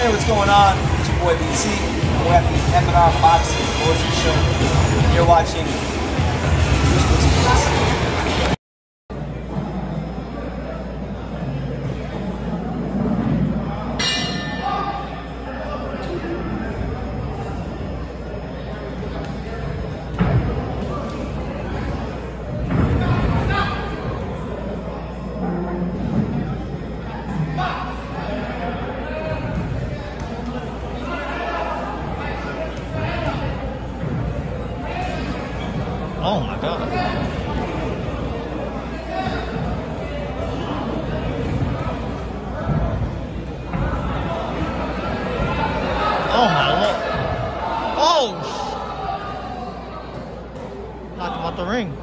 Hey, what's going on? It's your boy BC, we're at the F&R Boxing Promotion Show. You're watching Oh my god. Oh my lord. Oh! sh- Knocked him out the ring.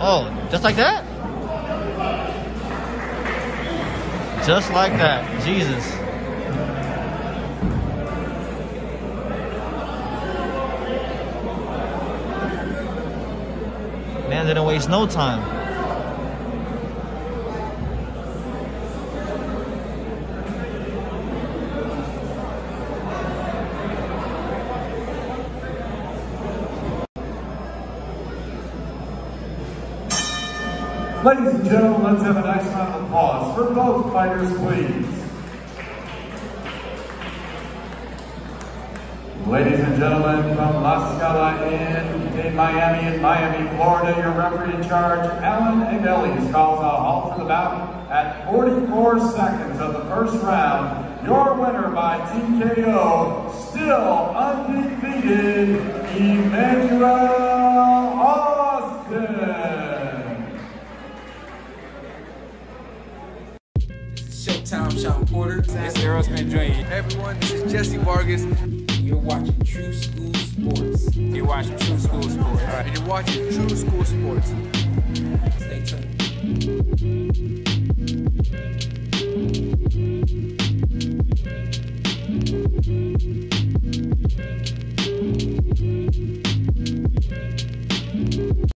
Oh, just like that? Just like that. Jesus. Man didn't waste no time. Ladies and gentlemen, let's have a nice round of applause for both fighters, please. Ladies and gentlemen, from La Scala Inn in Miami, in Miami, Florida, your referee in charge, Alan Ageles, calls a halt to the bout at 44 seconds of the first round. Your winner by TKO, still undefeated, Emmanuel Austin. Showtime, Shawn Porter. It's Aerosmith. Hey everyone, this is Jesse Vargas. You're watching Tru School. You're watching Tru School Sports. And you're watching Tru School Sports. Stay tuned.